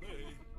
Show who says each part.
Speaker 1: hey.